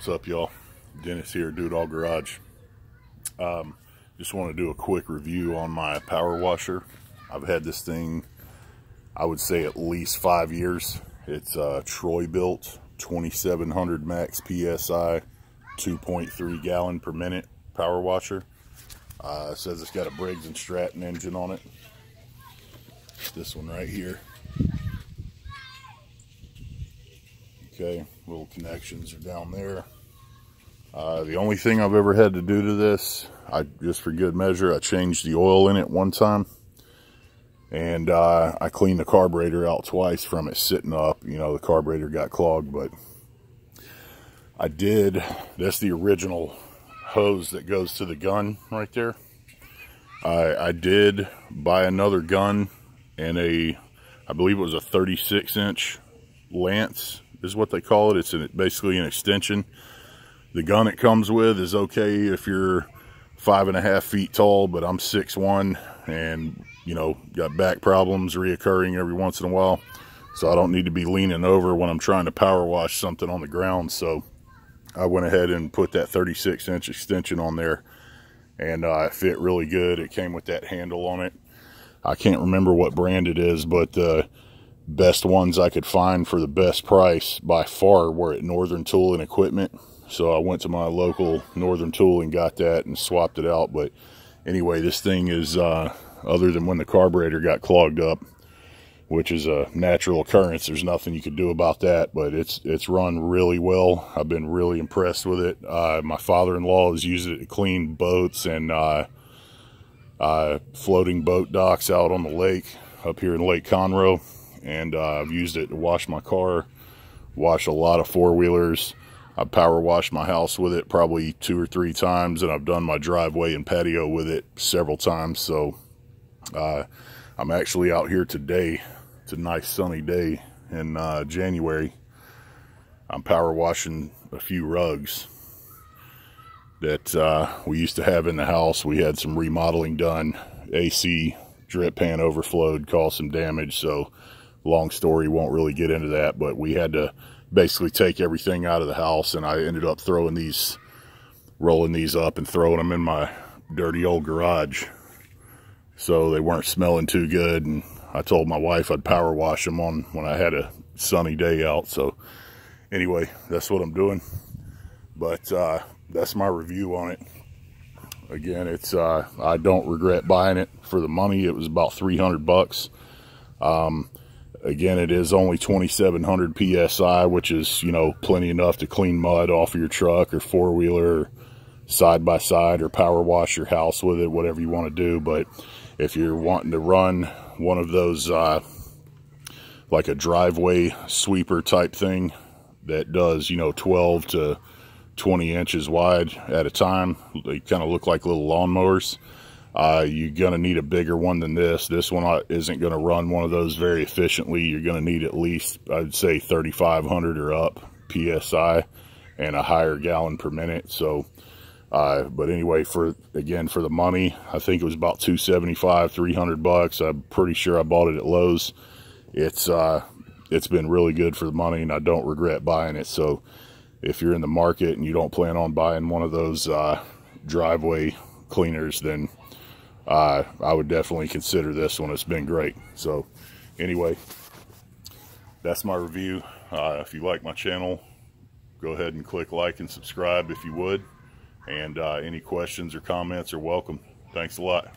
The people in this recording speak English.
What's up, y'all? Dennis here, It All Garage. Um, just want to do a quick review on my power washer. I've had this thing, I would say at least five years. It's uh, Troy-Bilt 2700 max PSI, 2.3 gallon per minute power washer. Uh, it says it's got a Briggs & Stratton engine on it. This one right here. Okay, little connections are down there. Uh, the only thing I've ever had to do to this, I just for good measure, I changed the oil in it one time. And uh, I cleaned the carburetor out twice from it sitting up. You know, the carburetor got clogged, but I did, that's the original hose that goes to the gun right there. I, I did buy another gun and a, I believe it was a 36 inch lance is what they call it. It's an, basically an extension. The gun it comes with is okay if you're five and a half feet tall, but I'm six one and, you know, got back problems reoccurring every once in a while. So I don't need to be leaning over when I'm trying to power wash something on the ground. So I went ahead and put that 36 inch extension on there and uh, it fit really good. It came with that handle on it. I can't remember what brand it is, but uh, best ones I could find for the best price by far were at Northern Tool and Equipment. So I went to my local Northern Tool and got that and swapped it out. But anyway, this thing is, uh, other than when the carburetor got clogged up, which is a natural occurrence, there's nothing you could do about that. But it's it's run really well. I've been really impressed with it. Uh, my father-in-law has used it to clean boats and uh, uh floating boat docks out on the lake up here in Lake Conroe and uh, I've used it to wash my car, wash a lot of four-wheelers. I've power washed my house with it probably two or three times, and I've done my driveway and patio with it several times. So uh, I'm actually out here today. It's a nice sunny day in uh, January. I'm power washing a few rugs that uh, we used to have in the house. We had some remodeling done. AC drip pan overflowed, caused some damage. So long story, won't really get into that, but we had to basically take everything out of the house and I ended up throwing these, rolling these up and throwing them in my dirty old garage. So they weren't smelling too good and I told my wife I'd power wash them on when I had a sunny day out. So anyway, that's what I'm doing. But uh, that's my review on it. Again, it's uh, I don't regret buying it for the money. It was about 300 bucks. Um, Again, it is only 2,700 PSI, which is, you know, plenty enough to clean mud off of your truck or four-wheeler side by side or power wash your house with it, whatever you want to do. But if you're wanting to run one of those, uh, like a driveway sweeper type thing that does, you know, 12 to 20 inches wide at a time, they kind of look like little lawnmowers uh, you're going to need a bigger one than this. This one uh, isn't going to run one of those very efficiently. You're going to need at least, I'd say 3,500 or up PSI and a higher gallon per minute. So, uh, but anyway, for, again, for the money, I think it was about 275, 300 bucks. I'm pretty sure I bought it at Lowe's. It's, uh, it's been really good for the money and I don't regret buying it. So if you're in the market and you don't plan on buying one of those, uh, driveway cleaners, then I would definitely consider this one. It's been great. So anyway, that's my review. Uh, if you like my channel, go ahead and click like and subscribe if you would. And uh, any questions or comments are welcome. Thanks a lot.